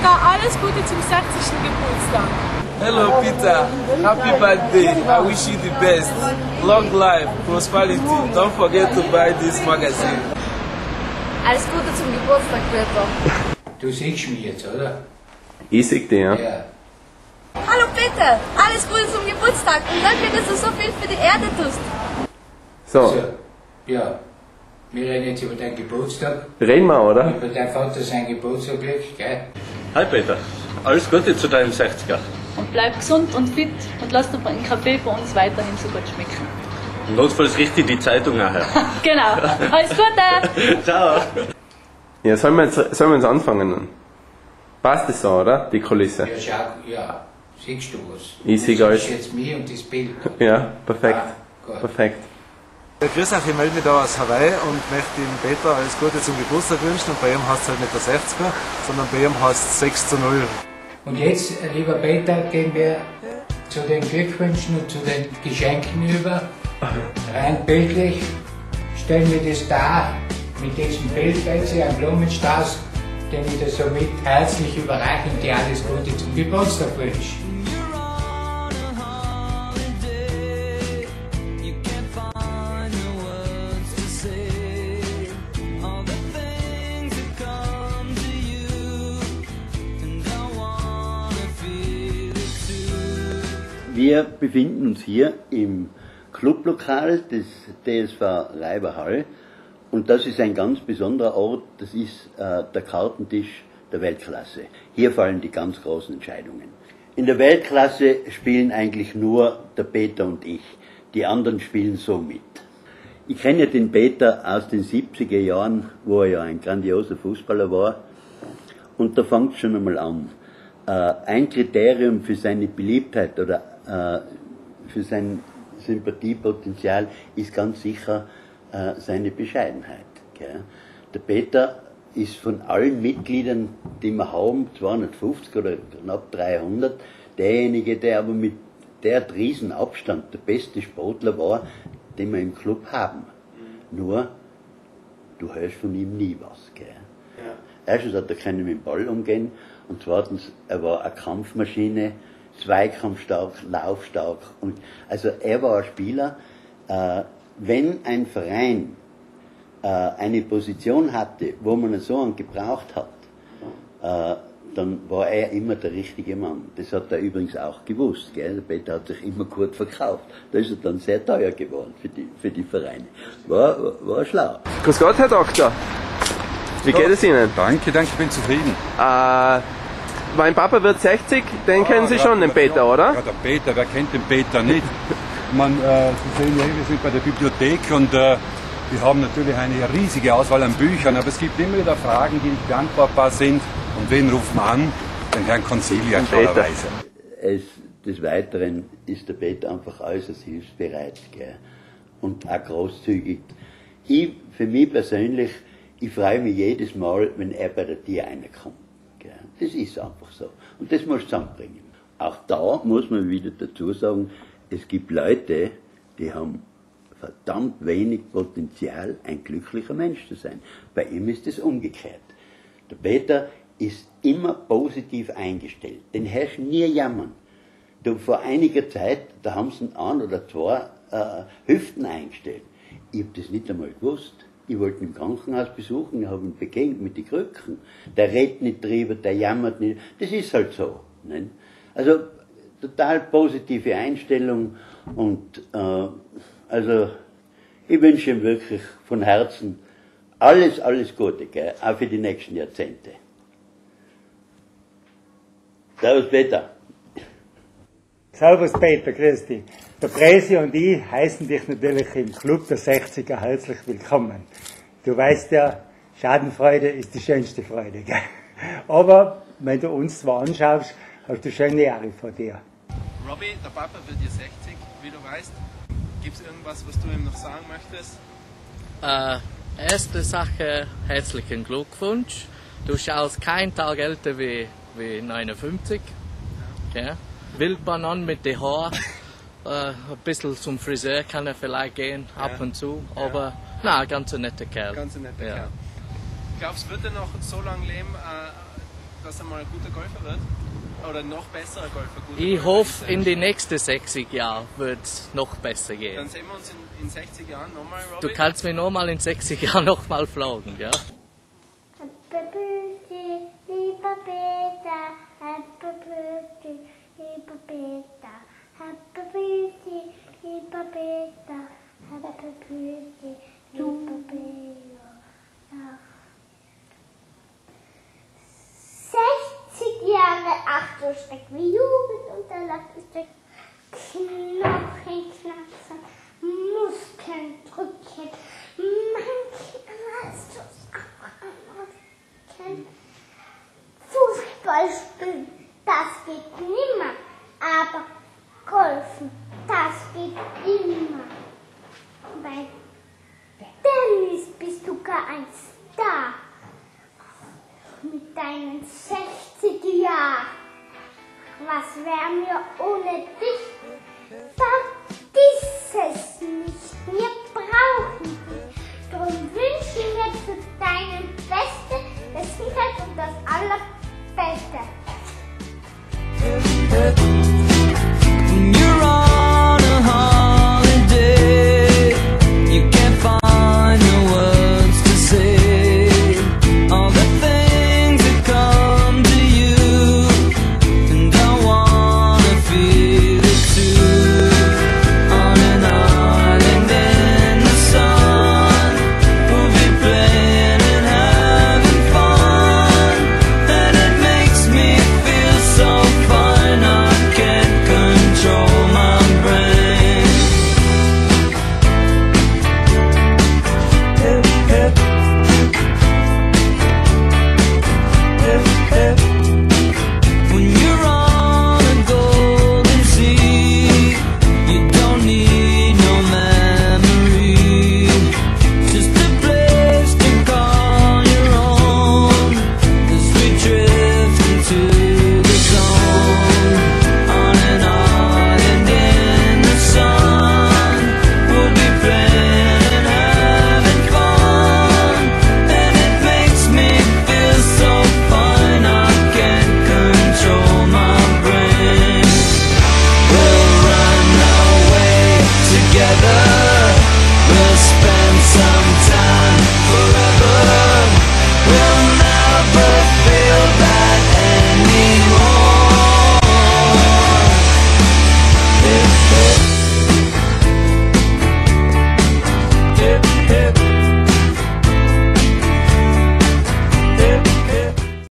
Peter, alles Gute zum 60. Geburtstag. Hello Peter, happy birthday. I wish you the best. Long life, prosperity. Don't forget to buy this magazine. Alles Gute zum Geburtstag, Peter. Du siehst mich jetzt, oder? Ich sehe dich, ja. Ja. Hallo Peter, alles Gute zum Geburtstag und danke, dass du so viel für die Erde tust. So, So, ja. Wir reden jetzt über deinen Geburtstag. reden wir, oder? Über dein Vater sein Geburtstag, gell? Hi Peter, alles Gute zu deinem 60er. Und bleib gesund und fit und lass einen Kaffee bei uns weiterhin so gut schmecken. Notfalls richtig die Zeitung nachher. Genau. Alles Gute! Ciao. Ja, sollen wir jetzt, sollen wir jetzt anfangen? Passt das so, oder? Die Kulisse. Ja, schau, ja. Siehst du was? Ich sehe siehst jetzt mich und das Bild. Ja, perfekt. Ah, gut. Perfekt. Grüß euch, ich melde mich da aus Hawaii und möchte dem Peter alles Gute zum Geburtstag wünschen. Und bei ihm heißt es halt nicht der 60er, sondern bei ihm heißt es 6 zu 0. Und jetzt, lieber Peter, gehen wir zu den Glückwünschen und zu den Geschenken über. Rein bildlich stellen wir das dar mit diesem Bildwechsel, ein Blumenstrauß, den ich dir somit herzlich überreiche und dir alles Gute zum Geburtstag wünsche. Wir befinden uns hier im Clublokal des DSV Reiberhall und das ist ein ganz besonderer Ort, das ist äh, der Kartentisch der Weltklasse. Hier fallen die ganz großen Entscheidungen. In der Weltklasse spielen eigentlich nur der Peter und ich. Die anderen spielen so mit. Ich kenne den Peter aus den 70er Jahren, wo er ja ein grandioser Fußballer war. Und da fängt schon einmal an. Äh, ein Kriterium für seine Beliebtheit oder für sein Sympathiepotenzial ist ganz sicher äh, seine Bescheidenheit. Gell? Der Peter ist von allen Mitgliedern, die wir haben, 250 oder knapp 300, derjenige, der aber mit der Riesenabstand der beste Sportler war, den wir im Club haben. Nur, du hörst von ihm nie was. Gell? Erstens hat er können mit dem Ball umgehen und zweitens, er war eine Kampfmaschine, zweikampfstark, laufstark. Und, also er war ein Spieler, äh, wenn ein Verein äh, eine Position hatte, wo man so einen gebraucht hat, äh, dann war er immer der richtige Mann. Das hat er übrigens auch gewusst. Gell? Der Peter hat sich immer gut verkauft. Da ist er dann sehr teuer geworden für die, für die Vereine. War, war, war schlau. Grüß Gott, Herr Doktor. Wie geht es Ihnen? Danke, danke, ich bin zufrieden. Äh, mein Papa wird 60, den kennen Sie ja, schon, den Peter, oder? Ja, der Peter, wer kennt den Peter nicht? Man, äh, Sie sehen ja, wir sind bei der Bibliothek und äh, wir haben natürlich eine riesige Auswahl an Büchern, aber es gibt immer wieder Fragen, die nicht beantwortbar sind. Und wen ruft man an? Den Herrn Consilia, klarerweise. Es, des Weiteren ist der Peter einfach äußerst hilfsbereit gell? und auch großzügig. Ich, für mich persönlich, ich freue mich jedes Mal, wenn er bei der Tier reinkommt. Das ist einfach so. Und das muss zusammenbringen. Auch da muss man wieder dazu sagen, es gibt Leute, die haben verdammt wenig Potenzial, ein glücklicher Mensch zu sein. Bei ihm ist es umgekehrt. Der Peter ist immer positiv eingestellt. Den herrscht nie jammern. Du, vor einiger Zeit, da haben sie ein oder zwei äh, Hüften eingestellt. Ich habe das nicht einmal gewusst. Ich wollte ihn im Krankenhaus besuchen, ich habe ihn begegnet mit den Krücken. Der redet nicht drüber, der jammert nicht. Das ist halt so. Nicht? Also total positive Einstellung und äh, also ich wünsche ihm wirklich von Herzen alles, alles Gute, gell? auch für die nächsten Jahrzehnte. Servus Peter. Servus Peter, grüß dich. Der Presi und ich heißen dich natürlich im Club der 60er herzlich willkommen. Du weißt ja, Schadenfreude ist die schönste Freude. Gell? Aber wenn du uns zwar anschaust, hast du schöne Jahre vor dir. Robbie, der Papa wird dir 60, wie du weißt. Gibt es irgendwas, was du ihm noch sagen möchtest? Äh, erste Sache, herzlichen Glückwunsch. Du schaust keinen Tag älter wie, wie 59. Ja. Wildbanan mit den Haaren. äh, ein bisschen zum Friseur kann er vielleicht gehen, ab Ja. und zu. Aber na, ganz ein netter Kerl. Ganz ein netter ja. Kerl. Glaubst du, wird er noch so lange leben? Äh, dass er mal ein guter Golfer wird? Oder noch besserer Golfer? Guter Ich Golfer hoffe, in den nächsten 60 Jahren wird es noch besser Dann gehen. sehen wir uns in, in 60 Jahren nochmal, Du Robin. kannst mich nochmal in 60 Jahren nochmal fragen, ja? Happy birthday, lieber Peter. Happy birthday, lieber Peter. Happy birthday, lieber Peter. Happy birthday, lieber Peter. Ja. 60 Achtersteck wie Jugend und der Lackestück. Knochen knacksen, Muskeln drücken. Hast du es auch einmal kennen. Fußball spielen, das geht nimmer. Aber Golfen, das geht immer. Bei Tennis bist du gar ein Star. Mit deinen 60 Jahren. Was wären wir ohne dich? Vergiss es nicht, wir brauchen dich. Drum wünschen wir zu deinem Besten, Gesundheit und das aller